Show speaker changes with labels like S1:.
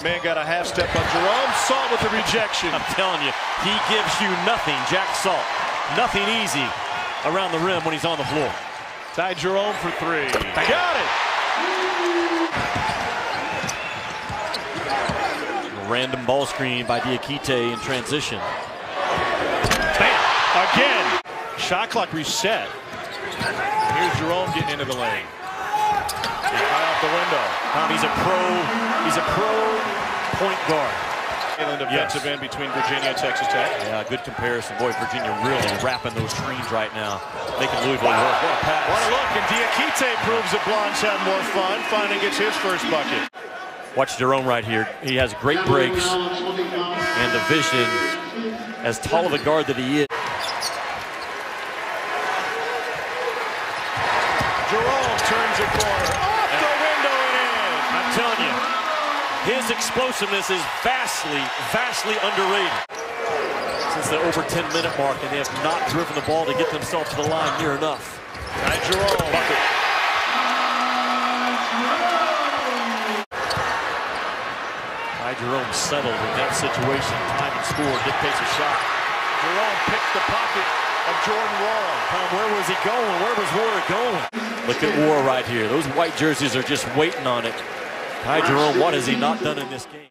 S1: McMahon got a half step on Jerome. Salt with the rejection.
S2: I'm telling you, he gives you nothing, Jack Salt. Nothing easy around the rim when he's on the floor.
S1: Ty Jerome for three. Got it.
S2: A random ball screen by Diakite in transition.
S1: Bam. Again. Shot clock reset. Here's Jerome getting into the lane. Right off the window.
S2: Tom, he's a pro. He's a pro point guard.
S1: The defensive
S2: Yes.
S1: end between Virginia and Texas Tech.
S2: Yeah, good comparison. Boy, Virginia really wrapping those screens right now, making Louisville work. What a pass.
S1: What a look. And Diakite proves that Blondes have more fun. Finally gets his first bucket.
S2: Watch Jerome right here. He has great breaks and the vision. As tall of a guard that he is.
S1: Jerome turns a corner. Off the window and in.
S2: I'm telling you, his explosiveness is vastly, vastly underrated. Since the over 10 minute mark, and they have not driven the ball to get themselves to the line near enough.
S1: Jerome.
S2: Bucket. Ty Jerome settled in that situation. Time and score dictates a shot.
S1: Jerome picked the pocket of Jordan Nwora.
S2: Tom, where was he going? Where was Nwora going? Look at Nwora right here. Those white jerseys are just waiting on it. Ty Jerome, what has he not done in this game?